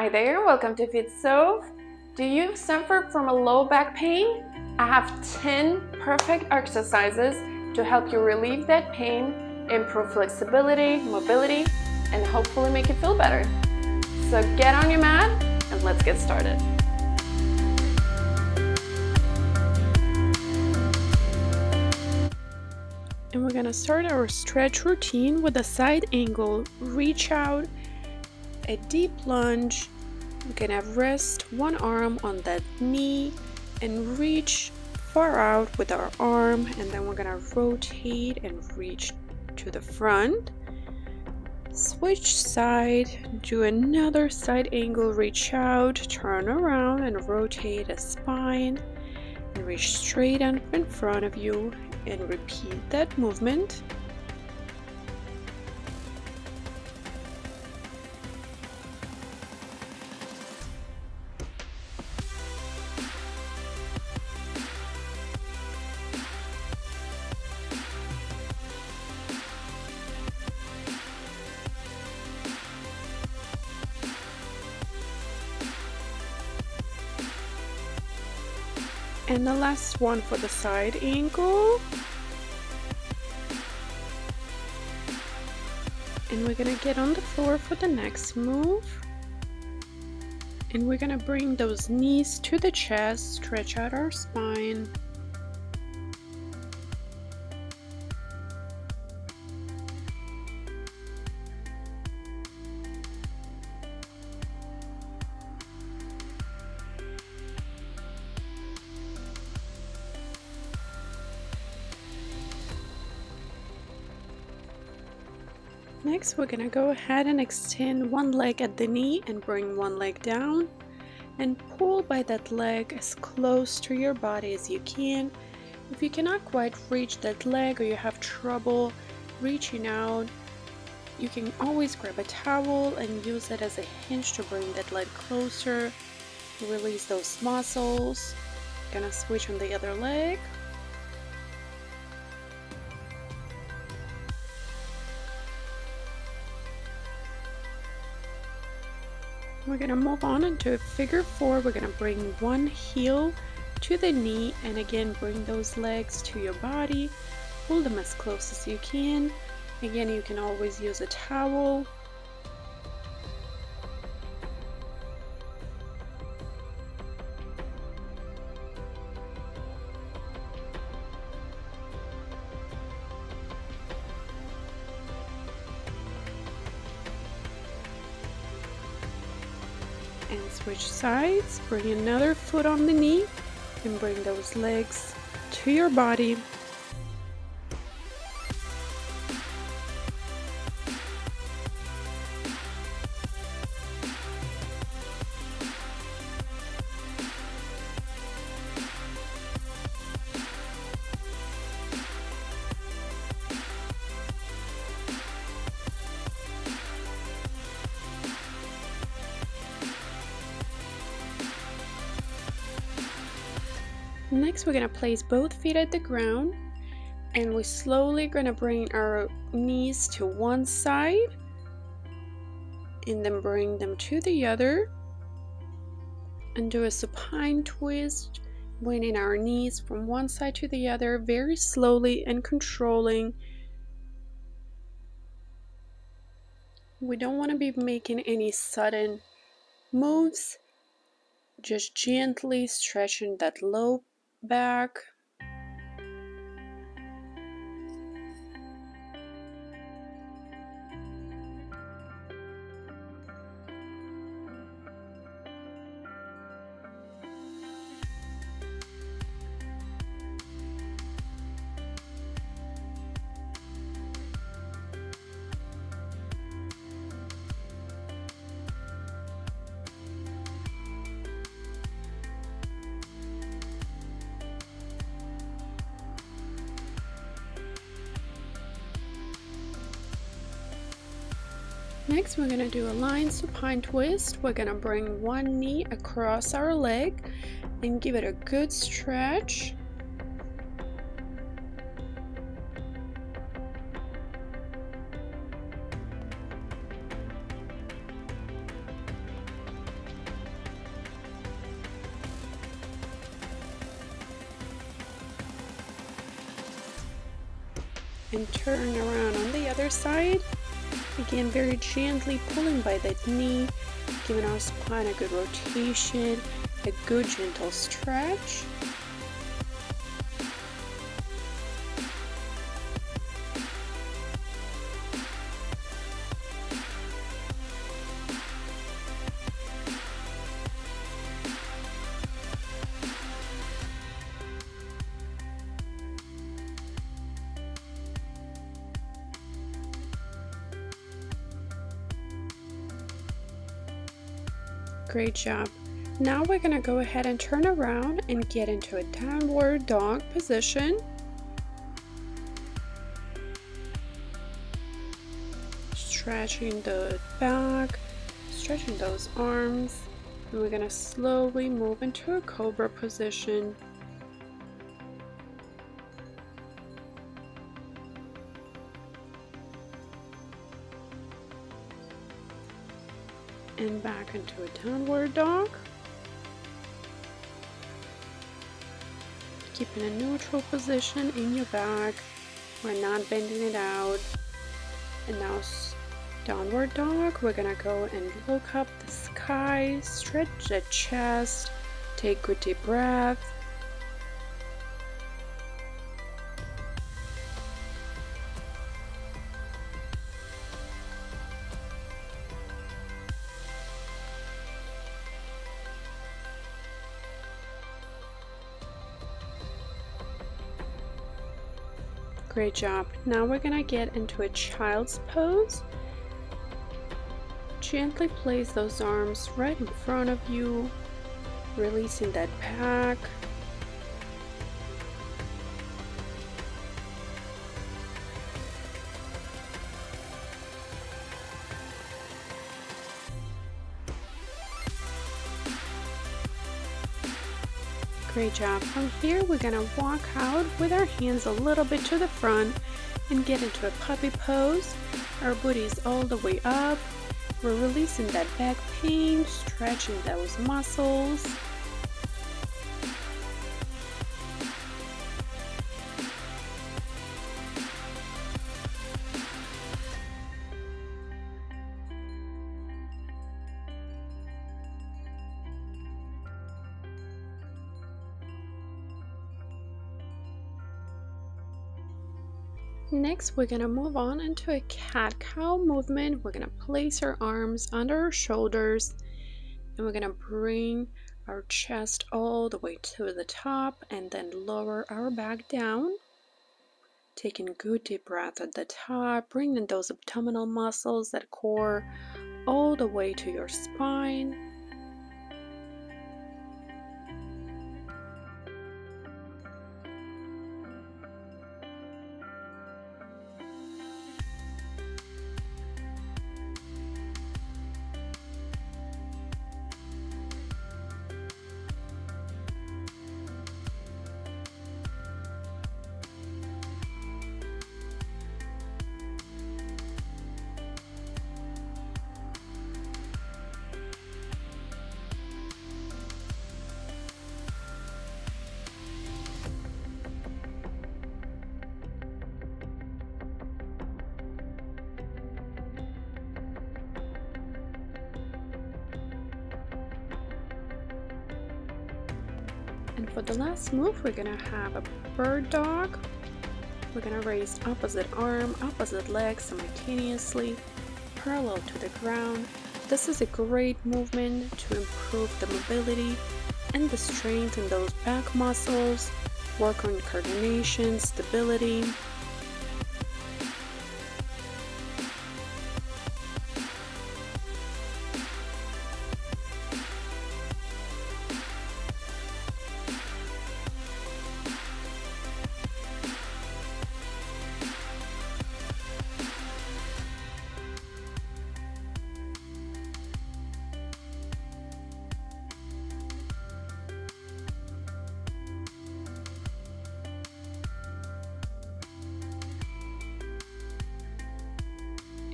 Hi there, welcome to FitSof. Do you suffer from a low back pain? I have 10 perfect exercises to help you relieve that pain, improve flexibility, mobility, and hopefully make you feel better. So get on your mat and let's get started. And we're gonna start our stretch routine with a side angle, reach out, a deep lunge. We're gonna rest one arm on that knee and reach far out with our arm and then we're gonna rotate and reach to the front. Switch side, do another side angle, reach out, turn around and rotate the spine and reach straight up in front of you and repeat that movement. And the last one for the side angle. And we're gonna get on the floor for the next move. And we're gonna bring those knees to the chest, stretch out our spine. Next, we're gonna go ahead and extend one leg at the knee and bring one leg down and pull by that leg as close to your body as you can. If you cannot quite reach that leg or you have trouble reaching out, you can always grab a towel and use it as a hinge to bring that leg closer. Release those muscles. Gonna switch on the other leg. We're gonna move on into figure four. We're gonna bring one heel to the knee and again bring those legs to your body. Hold them as close as you can. Again, you can always use a towel switch sides bring another foot on the knee and bring those legs to your body Next, we're gonna place both feet at the ground and we're slowly gonna bring our knees to one side and then bring them to the other and do a supine twist, bringing our knees from one side to the other very slowly and controlling. We don't want to be making any sudden moves, just gently stretching that low back Next, we're gonna do a line supine twist. We're gonna bring one knee across our leg and give it a good stretch. and turn around on the other side Again, very gently pulling by that knee, giving our spine a good rotation, a good gentle stretch. Great job. Now we're going to go ahead and turn around and get into a downward dog position. Stretching the back, stretching those arms. And we're going to slowly move into a cobra position. And back into a downward dog. Keeping a neutral position in your back. We're not bending it out. And now downward dog. We're gonna go and look up the sky, stretch the chest, take a deep breath. Great job. Now we're gonna get into a child's pose. Gently place those arms right in front of you, releasing that back. Great job. From here, we're gonna walk out with our hands a little bit to the front and get into a puppy pose. Our booty is all the way up. We're releasing that back pain, stretching those muscles. Next, we're gonna move on into a cat-cow movement. We're gonna place our arms under our shoulders and we're gonna bring our chest all the way to the top and then lower our back down. Taking good deep breath at the top, bringing those abdominal muscles, that core, all the way to your spine. For the last move, we're gonna have a bird dog. We're gonna raise opposite arm, opposite leg simultaneously, parallel to the ground. This is a great movement to improve the mobility and the strength in those back muscles, work on coordination, stability,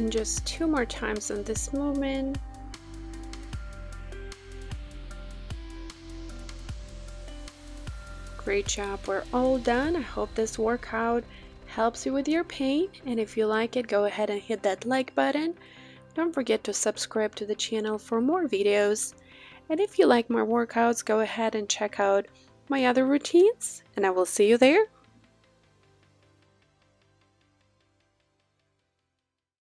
and just two more times on this movement. Great job, we're all done. I hope this workout helps you with your pain and if you like it go ahead and hit that like button don't forget to subscribe to the channel for more videos and if you like my workouts go ahead and check out my other routines and I will see you there